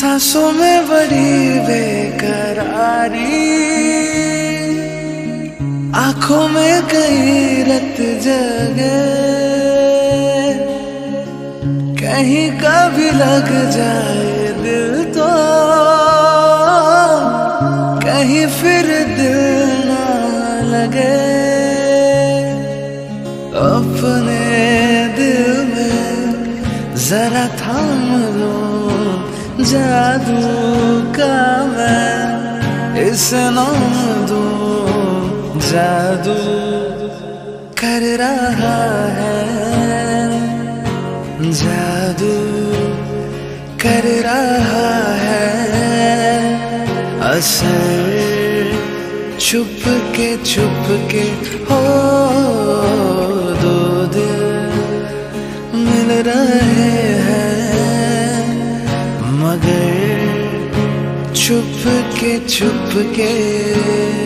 सांसों में बड़ी बेकरारी। आँखों में कई रत जगे। कहीं कभी लग जाए दिल तो। कहीं फिर दिल ना लगे। अपने दिल में जरा थाम लो। जादू का मैं इस दू जादू कर रहा है। जादू कर रहा है। असर छुप के छुप के हो दो दिल मिल रहे छुप के छुप के